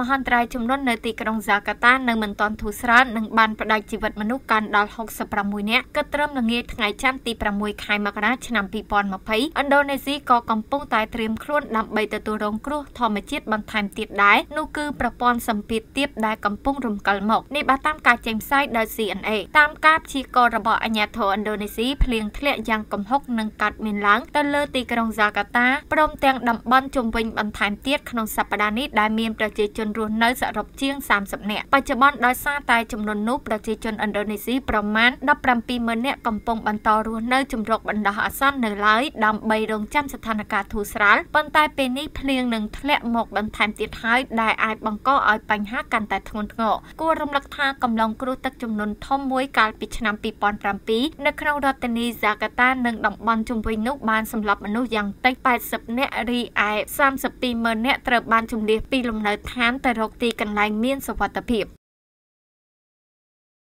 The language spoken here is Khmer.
មហន្តរាយចំនួននៅទីក្រុងហ្សាកាតានៅមិនទាន់ធូរស្រាលនិងបានផ្ដាច់ជីវិតមនុស្សកាន់ដល់66នាក់គិតត្រឹមល្ងាចថ្ងៃច័ន្ទទី6ខែមករាឆ្នាំ2020ឥណ្ឌូនេស៊ីក៏កំពុងតែត្រៀមខ្លួនដើម្បីទទួលរងគ្រោះធម្មជាតិបន្ថែមទៀតដែរនោះគឺប្រព័ន្ធសម្ពាធទាបដែលកំពុងរំកិលមកនេះបើតាមការចេញផ្សាយដោយ CNA តាមការព្យាករណ៍របស់អាជ្ញាធរឥណ្ឌូនេស៊ីភ្លៀងធ្លាក់យ៉ាងគំហុកនិងកាត់មានឡើងទៅលើទីក្រុងហ្សាកាតាព្រមទាំងតំបន់ជុំវិញបន្ថែមទៀតក្នុងសប្តាហ៍នេះដែលមានប្រជាជនរស់នៅសរុបជាង30នាក់បច្ចុប្បន្នដោយសារតែចំនួននោះប្រជាជនឥណ្ឌូនេស៊ីប្រមាណ170,000នាក់កំពុងបន្តរស់នៅជំរកបណ្ដោះអាសន្ននៅឡើយដើម្បីរងចាំស្ថានភាពធូរស្រាលប៉ុន្តែពេលនេះភ្លៀងនឹងធ្លាក់មកបន្ថែមទៀតហើយដែលអាចបង្កឲ្យបញ្ហាកាន់តែធ្ងន់ធ្ងរគួររំលឹកថាកំឡុងគ្រោះទឹកជំនន់ធំមួយកាលពីឆ្នាំ2007នៅក្នុងរដ្ឋធានីហ្សាកាតានិងតំបន់ជុំវិញនោះបានសម្លាប់មនុស្សយ៉ាងតិច80នាក់រីឯ32ម៉ឺននាក់ត្រូវបានជម្លៀសពីលំនៅឋានទៅរកទីកន្លែងមានសុវត្ថិភាព